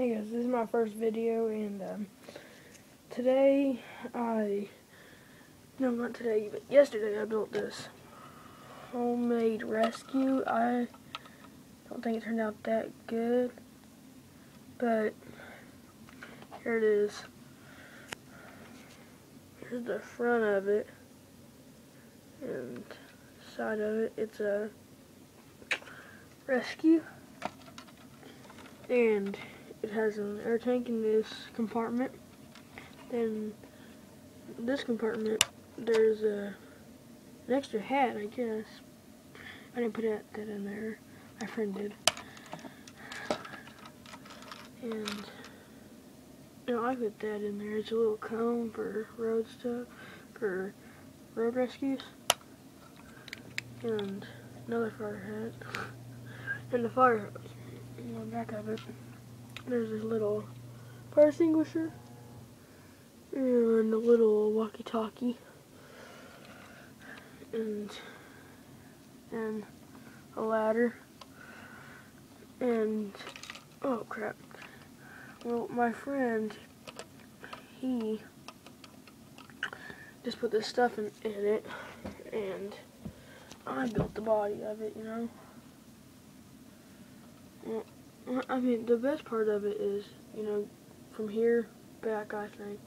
Hey guys, this is my first video and um, today I, no not today, but yesterday I built this homemade rescue. I don't think it turned out that good, but here it is. Here's the front of it and side of it. It's a rescue and it has an air tank in this compartment. Then this compartment, there's a an extra hat, I guess. I didn't put that, that in there. My friend did. And you know, I put that in there. It's a little cone for road stuff, for road rescues. And another fire hat. And the fire. On the back of it there's this little fire extinguisher and a little walkie-talkie. And and a ladder. And oh crap. Well my friend he just put this stuff in, in it. And I built the body of it you know I mean, the best part of it is, you know, from here back, I think.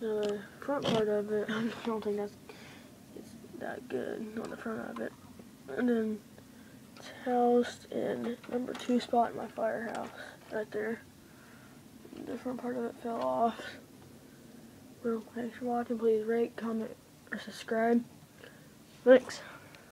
The front part of it, I don't think that's it's that good on the front of it. And then it's housed in number two spot in my firehouse, right there. The front part of it fell off. Well, thanks for watching. Please rate, comment, or subscribe. Thanks.